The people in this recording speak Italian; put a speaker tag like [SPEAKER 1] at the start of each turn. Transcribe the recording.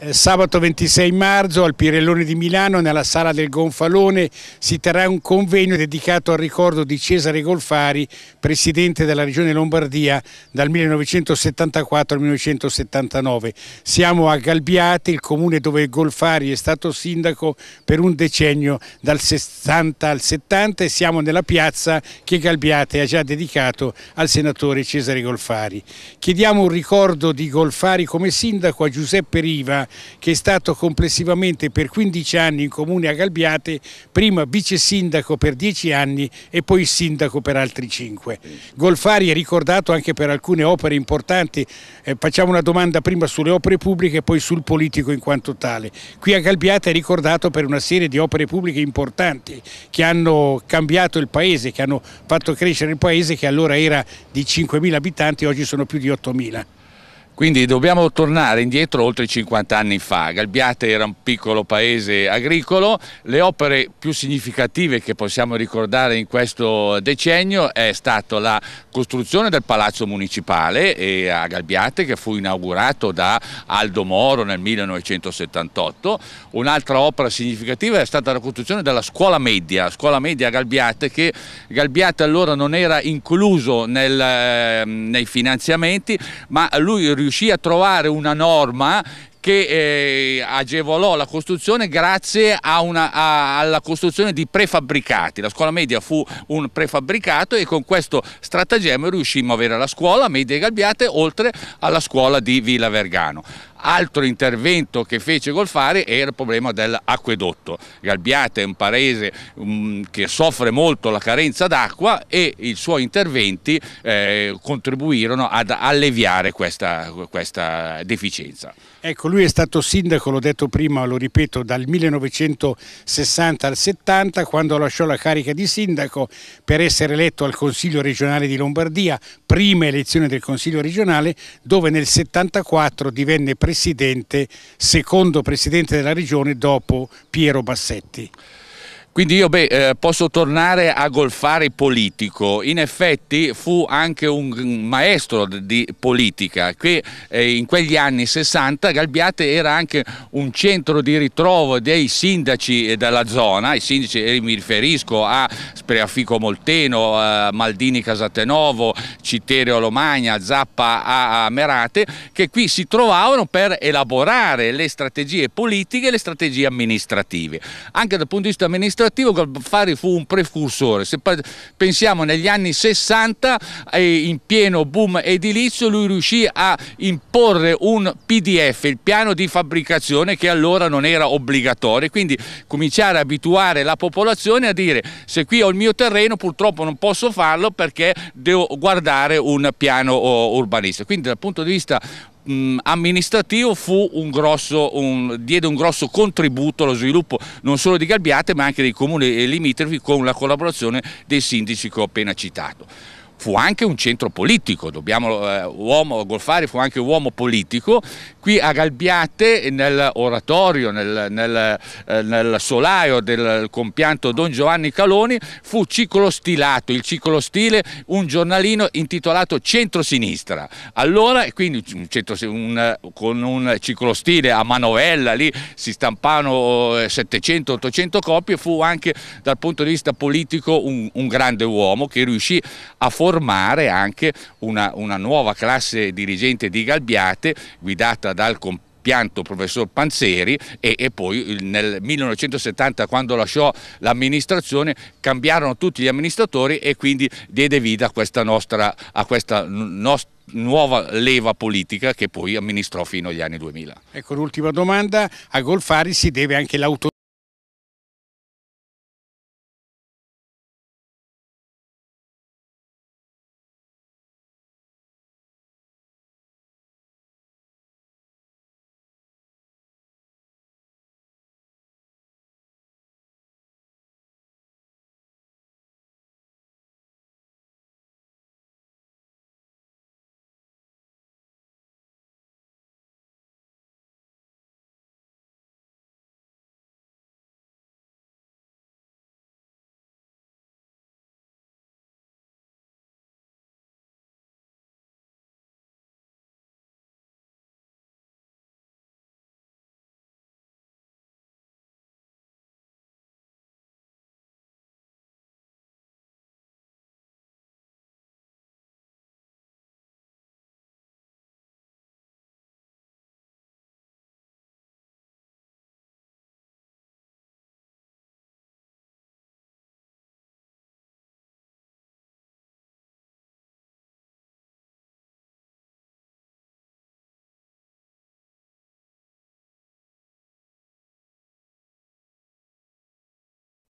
[SPEAKER 1] Eh, sabato 26 marzo al Pirellone di Milano, nella sala del Gonfalone, si terrà un convegno dedicato al ricordo di Cesare Golfari, presidente della regione Lombardia dal 1974 al 1979. Siamo a Galbiate, il comune dove Golfari è stato sindaco per un decennio dal 60 al 70 e siamo nella piazza che Galbiate ha già dedicato al senatore Cesare Golfari. Chiediamo un ricordo di Golfari come sindaco a Giuseppe Riva, che è stato complessivamente per 15 anni in comune a Galbiate, prima vice sindaco per 10 anni e poi sindaco per altri 5. Golfari è ricordato anche per alcune opere importanti, eh, facciamo una domanda prima sulle opere pubbliche e poi sul politico in quanto tale. Qui a Galbiate è ricordato per una serie di opere pubbliche importanti che hanno cambiato il paese, che hanno fatto crescere il paese che allora era di 5.000 abitanti, oggi sono più di 8.000.
[SPEAKER 2] Quindi dobbiamo tornare indietro oltre 50 anni fa. Galbiate era un piccolo paese agricolo, le opere più significative che possiamo ricordare in questo decennio è stata la costruzione del Palazzo Municipale a Galbiate che fu inaugurato da Aldo Moro nel 1978. Un'altra opera significativa è stata la costruzione della scuola media, scuola media Galbiate che Galbiate allora non era incluso nel, ehm, nei finanziamenti ma lui riuscì riuscì a trovare una norma che eh, agevolò la costruzione grazie una, a, alla costruzione di prefabbricati. La scuola media fu un prefabbricato e con questo stratagemma riuscimmo ad avere la scuola media Galbiate oltre alla scuola di Villa Vergano. Altro intervento che fece Golfari era il problema dell'acquedotto. Galbiate è un paese um, che soffre molto la carenza d'acqua e i suoi interventi eh, contribuirono ad alleviare questa, questa deficienza.
[SPEAKER 1] Ecco, lui è stato sindaco, l'ho detto prima, lo ripeto, dal 1960 al 70, quando lasciò la carica di sindaco per essere eletto al Consiglio regionale di Lombardia, prima elezione del Consiglio regionale, dove nel 74 divenne presidente, secondo presidente della regione dopo Piero Bassetti.
[SPEAKER 2] Quindi io beh, eh, posso tornare a golfare politico, in effetti fu anche un maestro di politica, che eh, in quegli anni 60 Galbiate era anche un centro di ritrovo dei sindaci della zona, i sindaci eh, mi riferisco a Spreafico Molteno, Maldini Casatenovo, Citerio Lomagna, Zappa a Merate, che qui si trovavano per elaborare le strategie politiche e le strategie amministrative. Anche dal punto di vista amministrativo Galfari fu un precursore, se pensiamo negli anni 60 in pieno boom edilizio lui riuscì a imporre un PDF, il piano di fabbricazione che allora non era obbligatorio, quindi cominciare a abituare la popolazione a dire se qui ho il mio terreno purtroppo non posso farlo perché devo guardare un piano urbanistico, quindi dal punto di vista amministrativo un grosso, un, diede un grosso contributo allo sviluppo non solo di Galbiate ma anche dei comuni limitrofi con la collaborazione dei sindaci che ho appena citato fu anche un centro politico, Dobbiamo, eh, uomo, Golfari fu anche uomo politico, qui a Galbiate nell'oratorio, nel, nel, eh, nel, solaio del compianto Don Giovanni Caloni fu ciclostilato, il ciclostile, un giornalino intitolato Centro-Sinistra. Allora, quindi un centro, un, con un ciclostile a manovella, lì si stampavano 700-800 eh, copie, fu anche dal punto di vista politico un, un grande uomo che riuscì a formare formare anche una, una nuova classe dirigente di Galbiate guidata dal compianto professor Panzeri e, e, poi nel 1970 quando lasciò l'amministrazione cambiarono tutti gli amministratori e quindi diede vita a questa nostra, a questa nostra nuova leva politica che poi amministrò fino agli anni 2000.
[SPEAKER 1] Ecco l'ultima domanda, a Golfari si deve anche l'autonomia